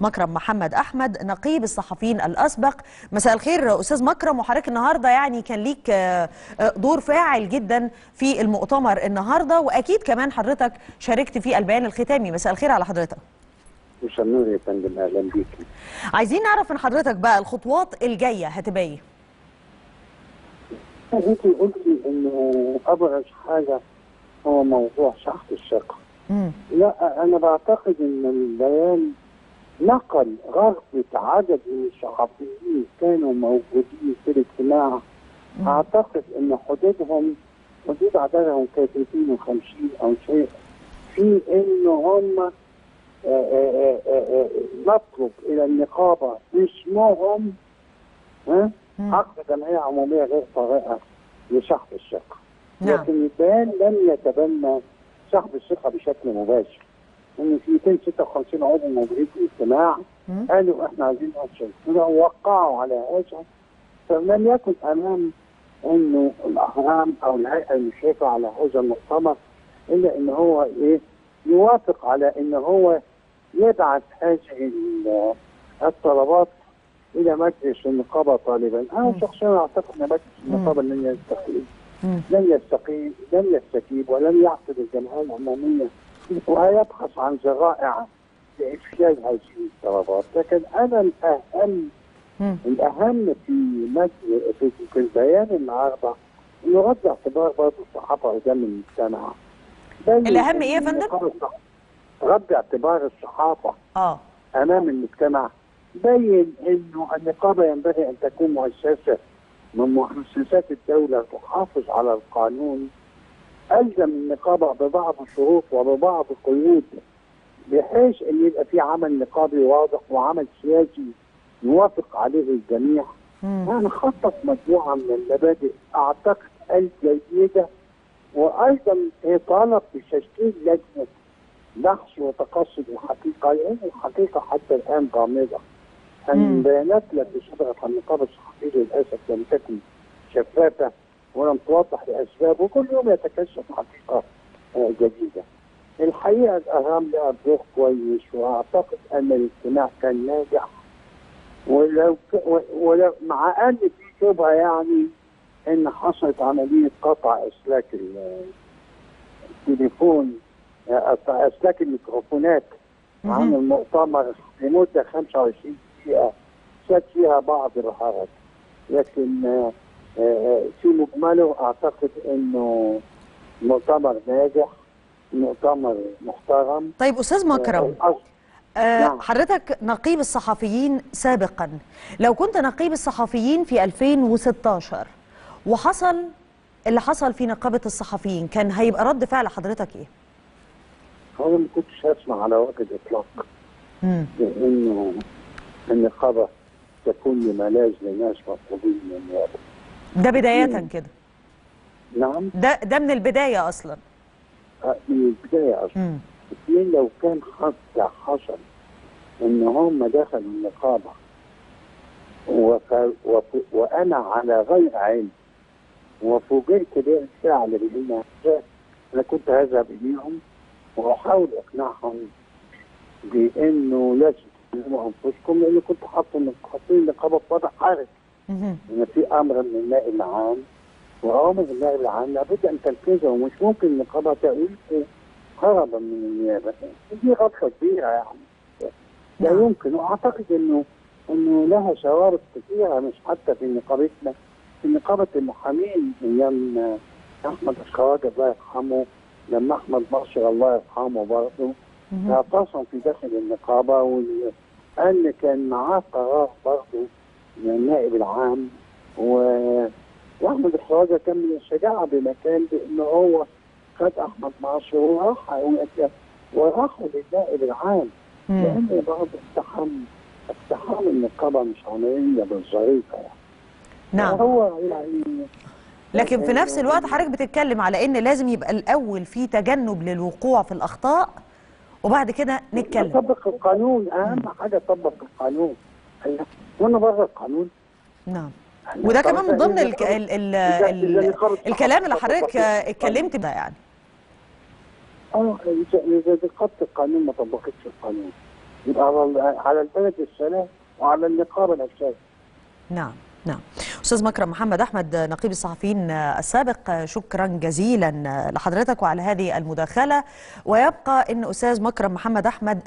مكرم محمد أحمد نقيب الصحفيين الأسبق. مساء الخير أستاذ مكرم وحضرتك النهارده يعني كان ليك آه، آه، دور فاعل جدا في المؤتمر النهارده وأكيد كمان حضرتك شاركت في البيان الختامي. مساء الخير على حضرتك. مش النور يا فندم أهلا بيك. عايزين نعرف من حضرتك بقى الخطوات الجاية هتبقى إيه؟ انت قلتي إنه ابرز حاجة هو موضوع شحط الثقة. لا أنا بعتقد إن البيان نقل رغبة عدد من الصحفيين كانوا موجودين في الاجتماع. أعتقد إن حدودهم حدود عددهم كانت 250 أو شيء. في إن هم آه، آه، آه، نطلب إلى النقابة اسمهم ها مم. عقد جمعية عمومية غير طارئة لشحط الثقه نعم. لكن البيان لم يتبنى سحب الثقه بشكل مباشر. إن في 256 عضو موجودين في الاجتماع. قالوا إحنا عايزين كده ووقعوا على هذا فلم يكن أمام إنه الأهرام أو الهيئة المشرفة على هذا المؤتمر إلا إن هو إيه يوافق على إن هو يبعث هذه ال- الطلبات إلى مجلس النقابة طالبا أنا. شخصيا أعتقد إن مجلس النقابة لن يستقيم. لن يستقيم لن يستجيب ولن يعقد الجمعية العمومية ويبحث عن ذرائع لإفشال هذه الطلبات لكن أنا الاهم. الأهم في مجلس في, البيان النهارده أنه رد اعتبار برضه الصحافة قدام المجتمع. بين الأهم إيه يا فندم؟ رد اعتبار الصحافة آه. أمام المجتمع. بين إنه النقابة ينبغي أن تكون مؤسسة من مؤسسات الدولة تحافظ على القانون ألزم النقابة ببعض الشروط وببعض القيود بحيث إن يبقى في عمل نقابي واضح وعمل سياسي يوافق عليه الجميع. يعني خطط مجموعة من المبادئ أعتقد الجيده وأيضا طالب بتشكيل لجنة بحث وتقصد الحقيقة لأن الحقيقة حتى الآن غامضة. البيانات التي صدرت عن النقابه الصحفيه للأسف لم تكن شفافة ولم توضح الاسباب وكل يوم يتكشف حقيقة جديدة. الحقيقة الاهرام لها دور كويس وأعتقد أن الاجتماع كان ناجح ولو ولو مع أن في شبهة يعني إن حصلت عملية قطع أسلاك ال- التليفون أسلاك الميكروفونات عن. المؤتمر لمدة 25 دقيقة شك فيها بعض الحرج لكن في مجمله أعتقد إنه مؤتمر ناجح مؤتمر محترم طيب أستاذ مكرم آه، آه، نعم. حضرتك نقيب الصحفيين سابقا لو كنت نقيب الصحفيين في 2016 وحصل اللي حصل في نقابة الصحفيين كان هيبقى رد فعل حضرتك إيه؟ أنا ما كنتش هسمع على وجه الإطلاق مم. بانه النقابة تكون لملاذ لناس مطلوبين من النيابه. ده بداية كده نعم ده ده من البداية أصلا آه، من البداية أصلا. مم. اثنين لو كان حتى حصل إن هم دخلوا النقابة وف... وف... وأنا على غير علم وفوجئت بالفعل بان أنا كنت هذهب إليهم وأحاول إقناعهم بأنه لازم تسلموا أنفسكم لأن كنت حاطط حاطين النقابة في وضع حرج. إن في أمر من النائب العام واوامر النائب العام لابد أن تنفذها ومش ممكن النقابه تأويل هربا من النيابة دي غلطة كبيرة يعني لا نعم. يمكن وأعتقد إنه إنه لها شوارط كثيرة مش حتى في نقابتنا في نقابة المحامين أيام أحمد الخواجة الله يرحمه لما أحمد ناصر الله يرحمه برضه. اعتصم في داخل النقابة وإن كان معاه قرار النائب العام وأحمد الخواجه كان من الشجاعة بمكان بأنه هو خد أحمد ناصر وراح وراحوا للنائب العام. لأن برضه اقتحام اقتحام النقابة مش عملية بالظريفة يعني. نعم. هو يعني لكن في نفس الوقت حضرتك بتتكلم على إن لازم يبقى الأول في تجنب للوقوع في الأخطاء وبعد كده نتكلم. طبق القانون أهم حاجة طبق القانون. وأنا بره القانون. ناون وده كمان من ضمن ال ال ال ال الكلام اللي حضرتك اتكلمت ده يعني. آه اذا نقابه القانون ما طبقتش القانون. يبقى على على البلد السلام وعلى النقابه نفسها نعم نعم. أستاذ مكرم محمد أحمد نقيب الصحفيين السابق شكرا جزيلا لحضرتك وعلى هذه المداخلة. ويبقى إن أستاذ مكرم محمد أحمد